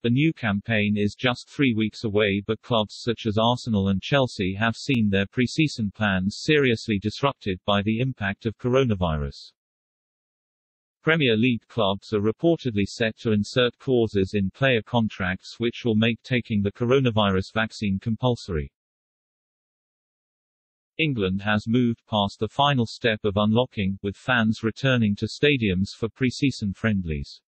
The new campaign is just three weeks away but clubs such as Arsenal and Chelsea have seen their pre-season plans seriously disrupted by the impact of coronavirus. Premier League clubs are reportedly set to insert clauses in player contracts which will make taking the coronavirus vaccine compulsory. England has moved past the final step of unlocking, with fans returning to stadiums for pre-season friendlies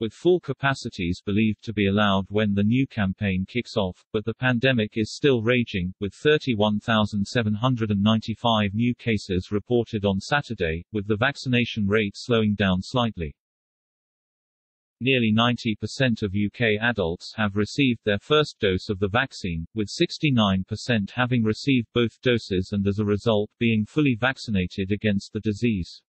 with full capacities believed to be allowed when the new campaign kicks off, but the pandemic is still raging, with 31,795 new cases reported on Saturday, with the vaccination rate slowing down slightly. Nearly 90% of UK adults have received their first dose of the vaccine, with 69% having received both doses and as a result being fully vaccinated against the disease.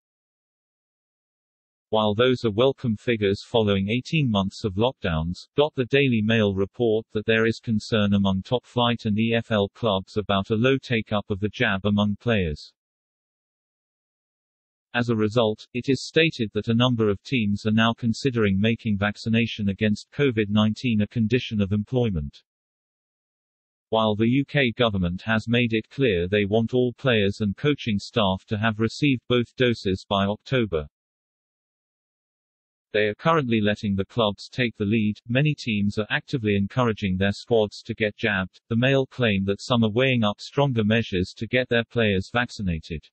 While those are welcome figures following 18 months of lockdowns, the Daily Mail report that there is concern among top-flight and EFL clubs about a low take-up of the jab among players. As a result, it is stated that a number of teams are now considering making vaccination against COVID-19 a condition of employment. While the UK government has made it clear they want all players and coaching staff to have received both doses by October, they are currently letting the clubs take the lead. Many teams are actively encouraging their squads to get jabbed. The Mail claim that some are weighing up stronger measures to get their players vaccinated.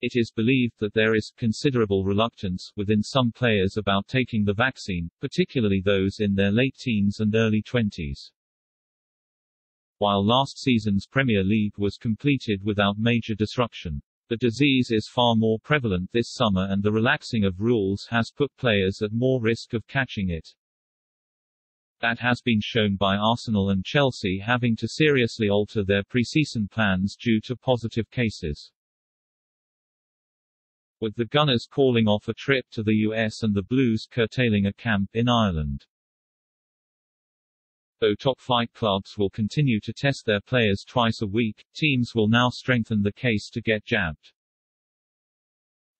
It is believed that there is considerable reluctance within some players about taking the vaccine, particularly those in their late teens and early 20s. While last season's Premier League was completed without major disruption, the disease is far more prevalent this summer and the relaxing of rules has put players at more risk of catching it. That has been shown by Arsenal and Chelsea having to seriously alter their pre-season plans due to positive cases. With the Gunners calling off a trip to the US and the Blues curtailing a camp in Ireland. Though top-flight clubs will continue to test their players twice a week, teams will now strengthen the case to get jabbed.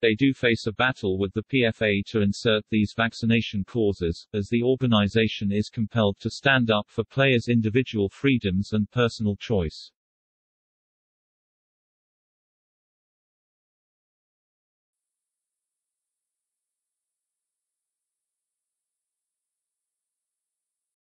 They do face a battle with the PFA to insert these vaccination clauses, as the organization is compelled to stand up for players' individual freedoms and personal choice.